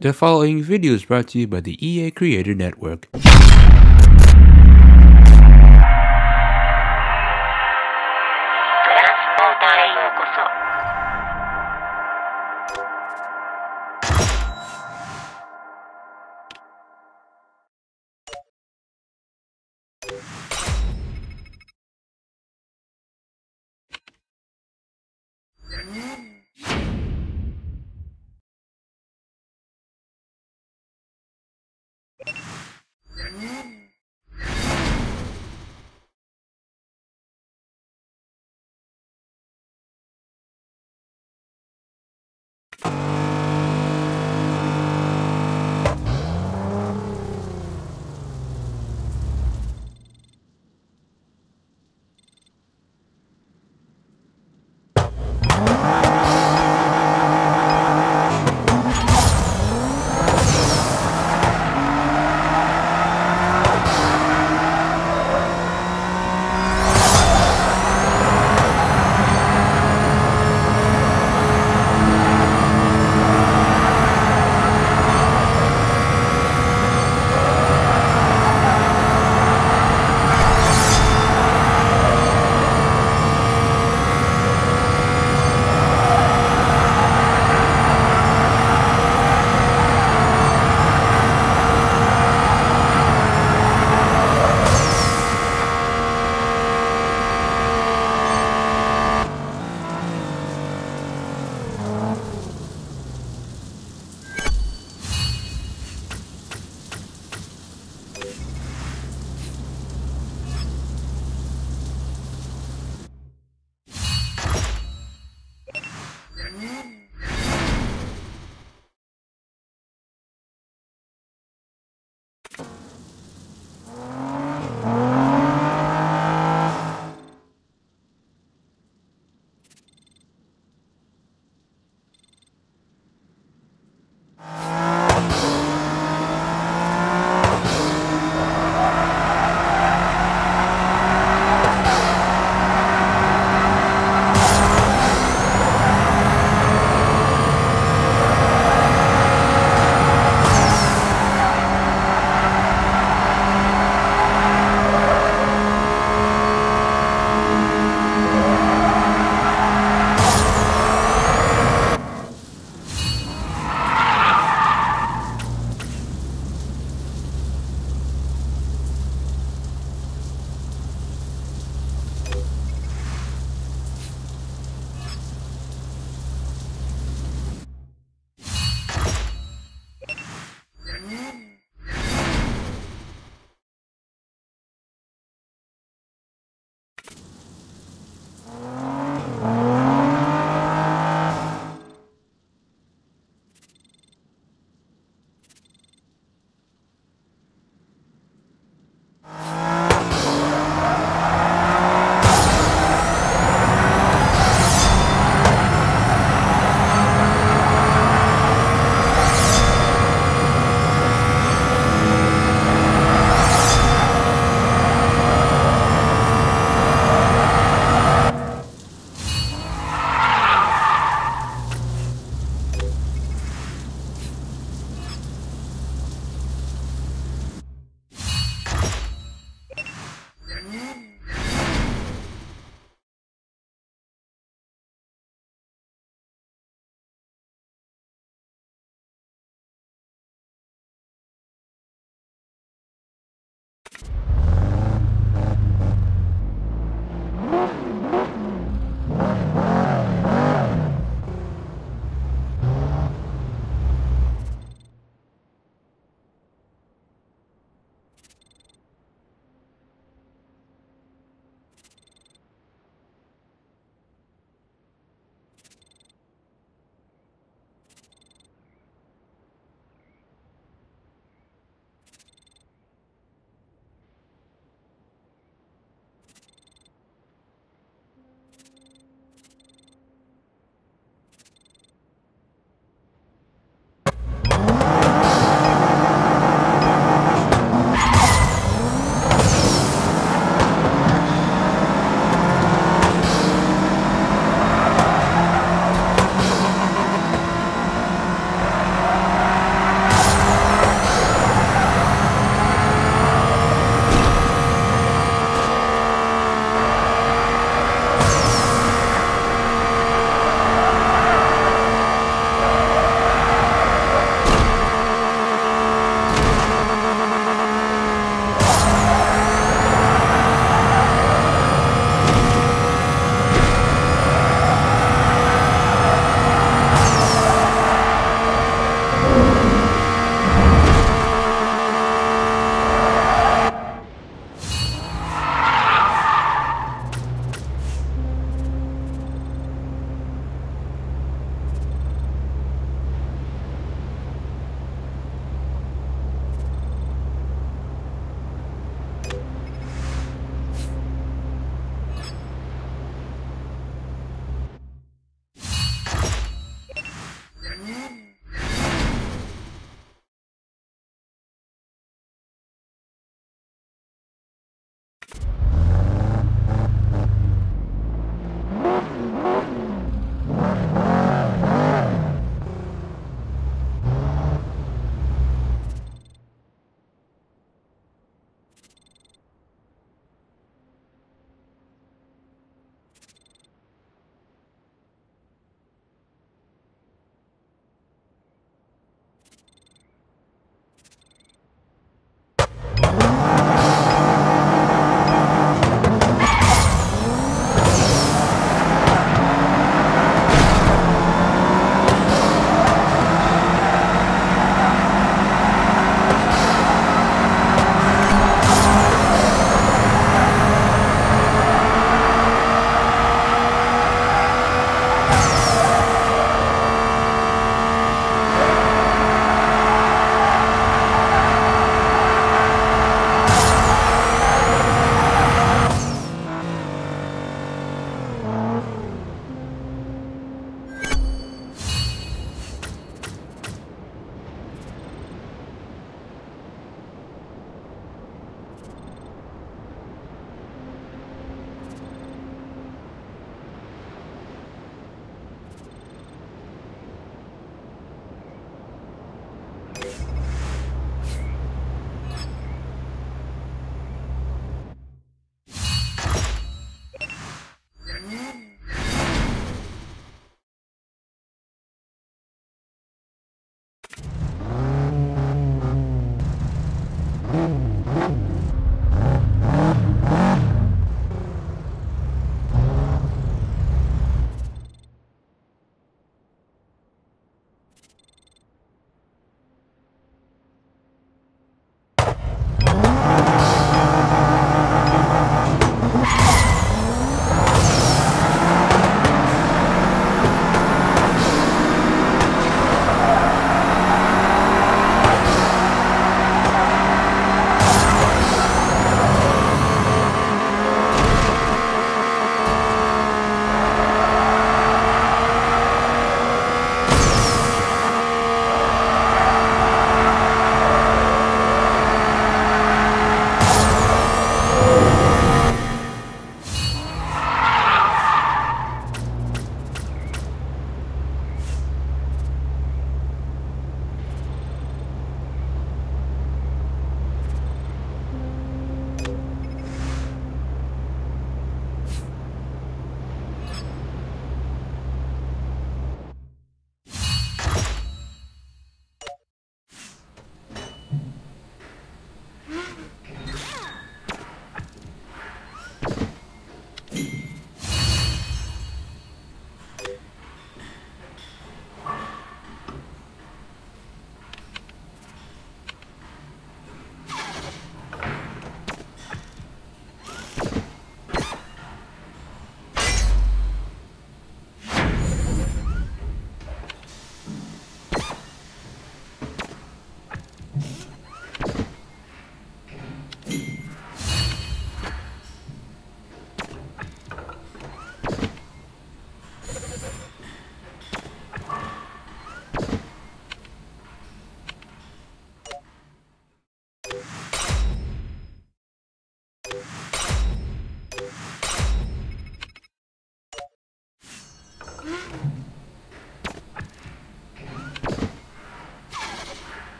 The following video is brought to you by the EA Creator Network.